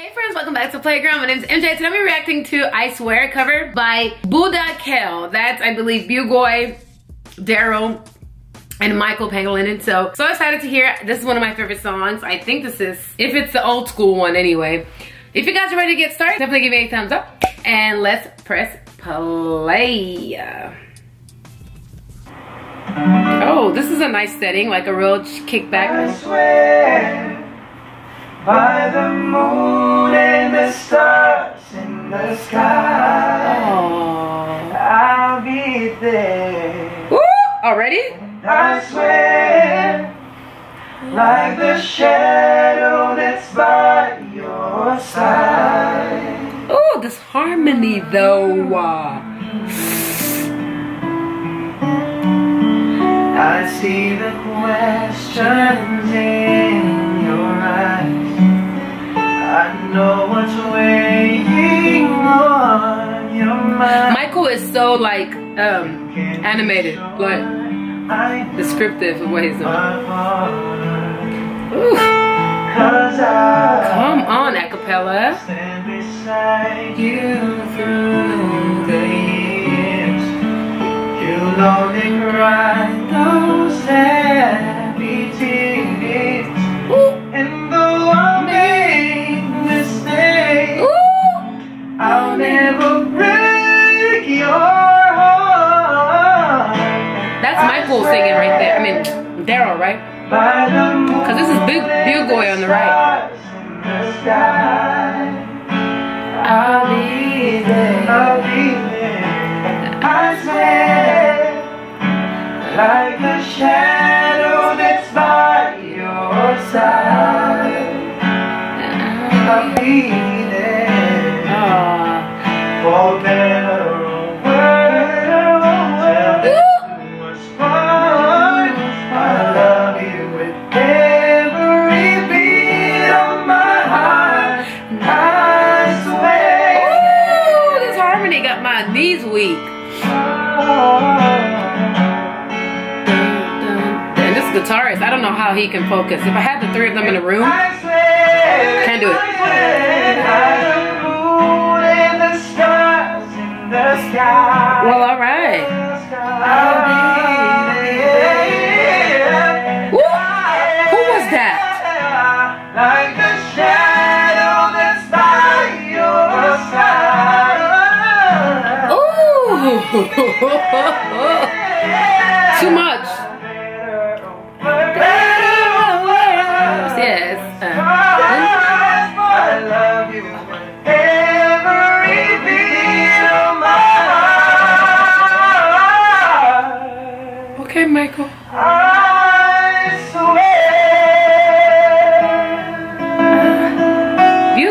Hey friends, welcome back to Playground. My name is MJ. Today I'm reacting to I Swear cover by Buddha Kel. That's, I believe, Bugoy, Daryl, and Michael Pangilinan. So, so excited to hear. This is one of my favorite songs. I think this is, if it's the old school one anyway. If you guys are ready to get started, definitely give me a thumbs up. And let's press play. Oh, this is a nice setting, like a real kickback. By the moon and the stars in the sky. Oh. I'll be there. Woo! Already? I swear, like the shadow that's by your side. Oh, this harmony though. Uh. I see the questions in know what's weighing on your mind. Michael is so like um animated, like descriptive of what he's doing. Ooh, come on, acapella. stand beside you through the years. You'll only Singing right there. I mean, Daryl, right? Because this is Big Bugoy on the right. I'll be there. I'll be there. I swear, like the shadow that's by your side. I'll be there. For better weak. And this guitarist, I don't know how he can focus. If I had the three of them in a room, I. Can't do it. The the the well, all right. Who was that? Too much. Yes. Uh, okay, Michael. I.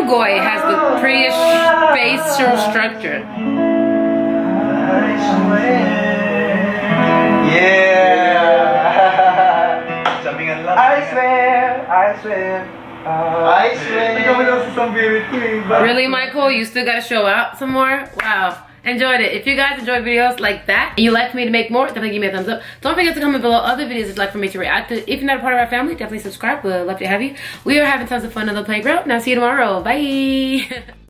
Bugoy has the prettiest facial structure. I swear. Yeah. I swear. I swear. I swear. Eh? Really, Michael? You still gotta show out some more? Wow. Enjoyed it. If you guys enjoy videos like that and you like for me to make more, definitely give me a thumbs up. Don't forget to comment below other videos you'd like for me to react to. If you're not a part of our family, definitely subscribe. We'd love to have you. We are having tons of fun on the playground. Now see you tomorrow. Bye.